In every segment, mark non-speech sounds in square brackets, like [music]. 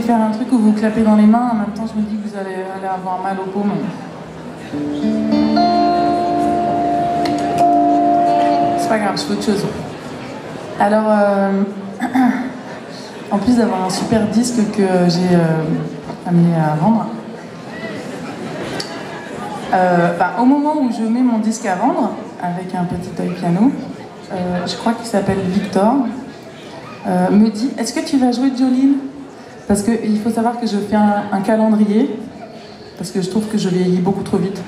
faire un truc où vous clapez dans les mains, en même temps je me dis que vous allez, avoir mal aux paumes. C'est pas grave, je fais autre chose. Alors, euh, [clears throat] en plus d'avoir un super disque que j'ai euh, amené à vendre, euh, bah, au moment où je mets mon disque à vendre, avec un petit œil piano, je crois qu'il s'appelle Victor, me dit Est-ce que tu vas jouer Jolene? Parce qu'il faut savoir que je fais un, calendrier, parce que je trouve que je vieillis beaucoup trop vite.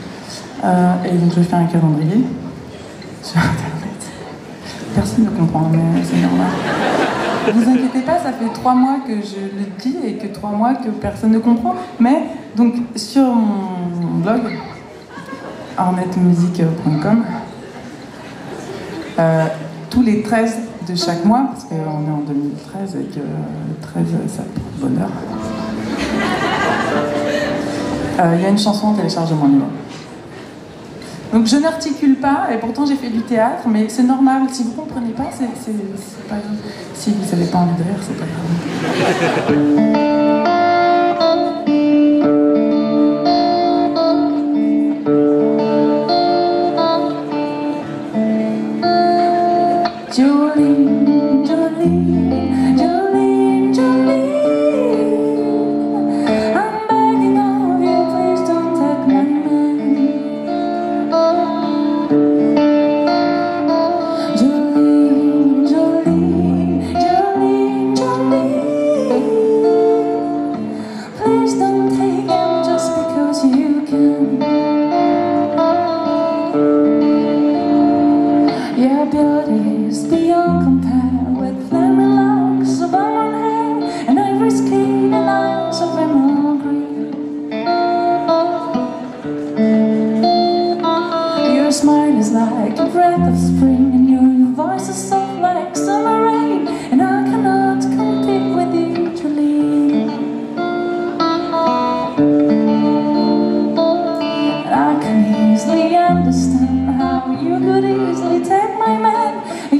et donc je fais un calendrier [laughs] sur Internet. Personne ne comprend, mais c'est normal. Ne vous inquiétez pas, ça fait trois mois que je le dis et que trois mois que personne ne comprend. Mais donc sur mon blog, ornetmusic.com, euh, tous les 13 de chaque mois, parce qu'on est en 2013 et que 13 ça bonheur, euh, il y a une chanson en téléchargement libre. Donc je n'articule pas, et pourtant j'ai fait du théâtre, mais c'est normal. Si vous ne comprenez pas, c'est pas. Si vous n'avez pas envie de rire, c'est pas grave. Their beauty is beyond compare With flaming locks of iron hair And ivory skin and eyes of emerald green Your smile is like a breath of spring And your voice is soft like summer rain And I cannot compete with you, truly. I can easily understand now. You could easily take my man.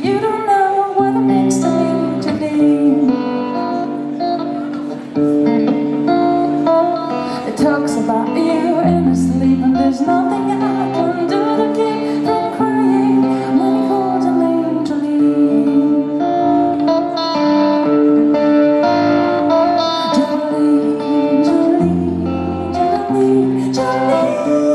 You don't know what it means to me today. It talks about you in the sleep, and there's nothing I can do to keep from crying when you call the name to me. Jolie, Jolie, Jolie, Jolie.